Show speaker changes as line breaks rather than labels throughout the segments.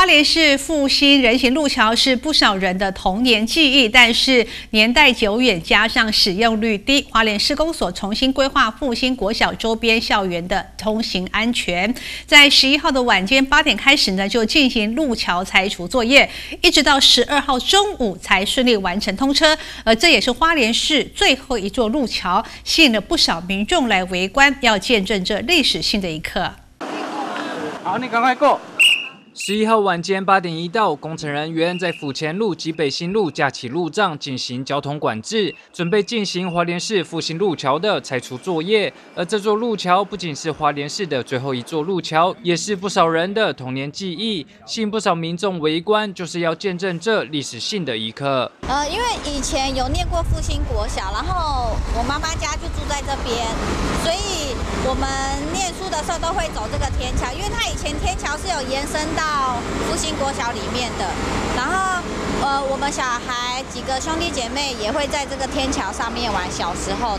花莲市复兴人行路桥是不少人的童年记忆，但是年代久远，加上使用率低，花莲施工所重新规划复兴国小周边校园的通行安全，在十一号的晚间八点开始呢，就进行路桥拆除作业，一直到十二号中午才顺利完成通车。而这也是花莲市最后一座路桥，吸引了不少民众来围观，要见证这历史性的一刻。
好，你赶快过。
十一号晚间八点一到，工程人员在府前路及北新路架起路障进行交通管制，准备进行华联市复兴路桥的拆除作业。而这座路桥不仅是华联市的最后一座路桥，也是不少人的童年记忆，吸引不少民众围观，就是要见证这历史性的一刻。
呃，因为以前有念过复兴国小，然后我妈妈家就住在这边，所以我们念书的时候都会走这个天桥，因为它以前天桥是有延伸到。到复兴国小里面的，然后呃，我们小孩几个兄弟姐妹也会在这个天桥上面玩，小时候，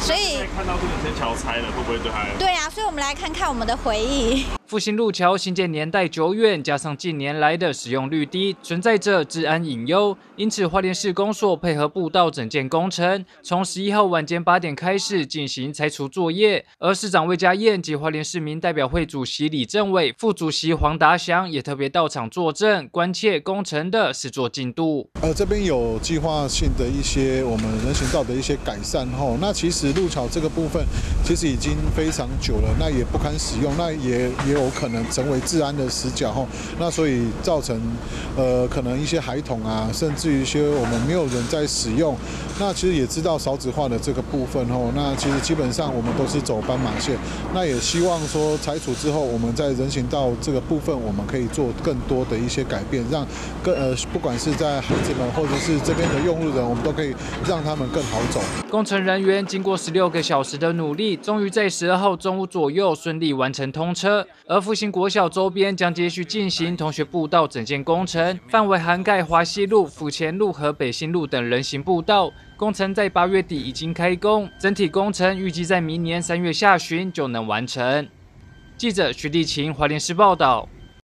所以看到这个天桥拆了，会不会对他？
对啊，所以我们来看看我们的回忆。
复兴路桥新建年代久远，加上近年来的使用率低，存在着治安隐忧，因此花莲市公所配合步道整建工程，从十一号晚间八点开始进行拆除作业。而市长魏家燕及花莲市民代表会主席李政伟、副主席黄达祥也特别到场作证，关切工程的施作进度。
呃，这边有计划性的一些我们人行道的一些改善后，那其实路桥这个部分其实已经非常久了，那也不堪使用，那也也。有可能成为治安的死角吼，那所以造成呃可能一些孩童啊，甚至于一些我们没有人在使用。那其实也知道少子化的这个部分吼，那其实基本上我们都是走斑马线。那也希望说拆除之后，我们在人行道这个部分，我们可以做更多的一些改变，让更呃不管是在孩子们或者是这边的用路人，我们都可以让他们更好走。
工程人员经过十六个小时的努力，终于在十二号中午左右顺利完成通车。而复兴国小周边将接续进行同学步道整建工程，范围涵盖华西路、府前路和北新路等人行步道。工程在八月底已经开工，整体工程预计在明年三月下旬就能完成。记者徐立晴，华联市报道。